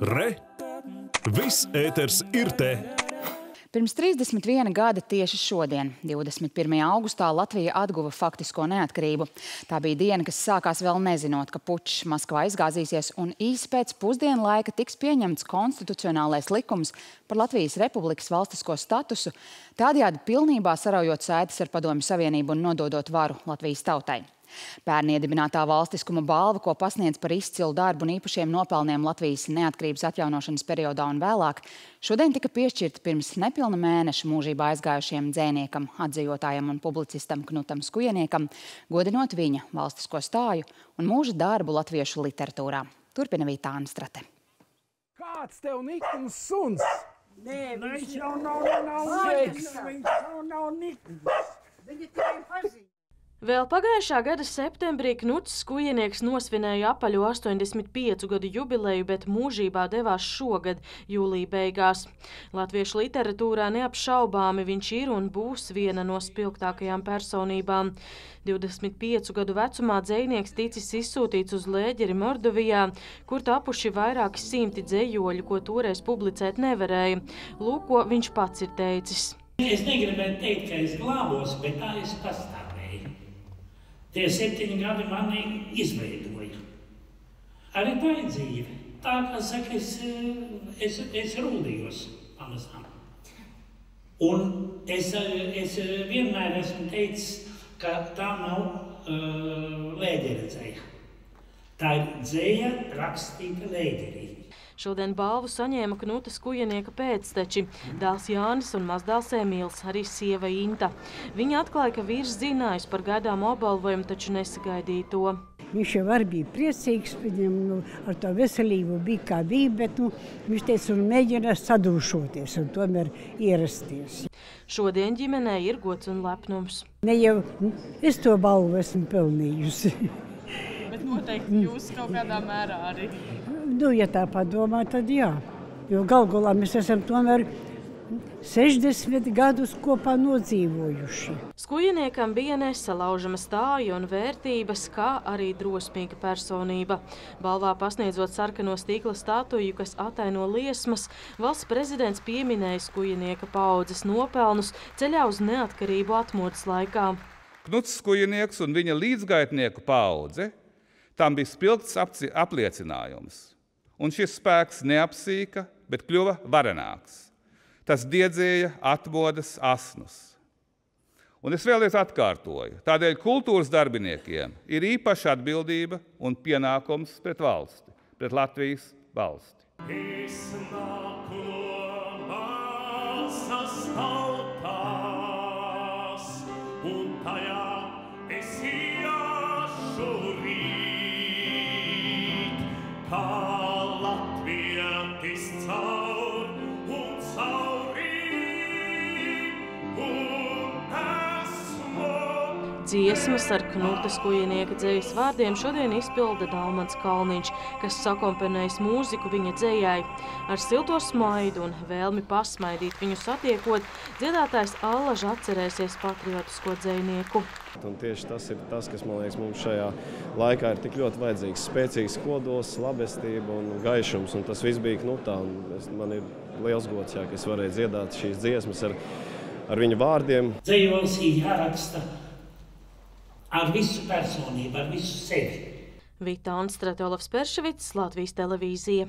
Re! Viss ēters ir te! Pirms 31 gada tieši šodien, 21. augustā, Latvija atguva faktisko neatkarību. Tā bija diena, kas sākās vēl nezinot, ka pučs Maskavā izgāzīsies, un īsi pēc pusdienu laika tiks pieņemts konstitucionālais likums par Latvijas republikas valstisko statusu, tādējādi pilnībā saraujot sēdes ar Padomju Savienību un nododot varu Latvijas tautai. Pērn iedibinātā valstiskuma balva, ko pasniedz par izcilu darbu un īpašiem nopelniem Latvijas neatkarības atjaunošanas periodā un vēlāk, šodien tika piešķirta pirms nepilna mēneša mūžībā aizgājušiem dzēniekam, atzījotājam un publicistam Knutam Skujeniekam, godinot viņa valstisko stāju un mūža darbu latviešu literatūrā. Turpina Vītāna Strate. Kāds tev nikns suns? Nē, Viņš jau nav, nav viņš jau nav nikns. Vēl pagājušā gada septembrī Knuts Skujenieks nosvinēja apaļo 85 gadu jubileju, bet mūžībā devās šogad, jūlija beigās. Latviešu literatūrā neapšaubāmi viņš ir un būs viena no spilgtākajām personībām. 25 gadu vecumā dzējnieks ticis izsūtīts uz lēģeri Mordovijā, kur tapuši vairāki simti dzējoļu, ko toreiz publicēt nevarēja. Lūk, ko viņš pats ir teicis. Es negribētu teikt, ka es glābos, bet tā es pastāvēju. Tie septiņi gadi mani izveidoja. Arī tā ir dzīve. Tā kā saka, es, es, es rūdījos pamazām. Un es, es vienmēr esmu teicis, ka tā nav uh, lēģera dzēja. Tā ir dzēja rakstīta lēģerī. Šodien balvu saņēma Knuta Skujenieka pēcteči – dēls Jānis un mazdēls Emīls, arī sieva Inta. Viņa atklāja, ka vīrs zinājis par gaidāmo apbalvojumu, taču nesagaidīja to. Viņš jau arī bija priecīgs, viņam nu, ar to veselību bija kā bija, bet nu, viņš teica, un mēģina sadūšoties un tomēr ierasties. Šodien ģimenē ir gods un lepnums. Ne jau es to balvu esmu pelnījusi. Noteikti jūs kaut kādā mērā arī. nu, ja tā padomā, tad jā. Jo gal galā mēs esam tomēr 60 gadus kopā nodzīvojuši. Skujiniekam bija nesalaužama stāja un vērtības, kā arī drosmīga personība. Balvā pasniedzot sarkano stīkla statuju, kas ataino liesmas, valsts prezidents pieminēja skujinieka paudzes nopelnus ceļā uz neatkarību atmodas laikā. Knuts Skujinieks un viņa līdzgaitnieku paudze tam bija spilgts apliecinājums. Un šis spēks neapsīka, bet kļuva varenāks. Tas diedzēja atmodas asnus. Un es vēlreiz atkārtoju, tādēļ kultūras darbiniekiem ir īpaša atbildība un pienākums pret valsti, pret Latvijas valsti. Tautās, un tajā es iešu rīt, kā latvietis caur un caurīt, Dziesmas ar Knuta Skujinieka dzējas vārdiem šodien izpilda Dalmans Kalniņš, kas sakomponējis mūziku viņa dzējai. Ar silto smaidu un vēlmi pasmaidīt viņu satiekot, dziedātājs Allaž atcerēsies patriotisko dzējnieku. Un tieši tas ir tas, kas man liekas, mums šajā laikā ir tik ļoti vajadzīgs. Spēcīgs kodols, labestība un gaišums. Un tas viss bija knutā. un Es, man ir liels gods, jā, ka es varēju dziedāt šīs dziesmas ar, ar viņa vārdiem. Dzējos ir jāraksta ar visu personību, ar visu sevi. Vita Anstrate, Olafs Perševits, Latvijas televīzija.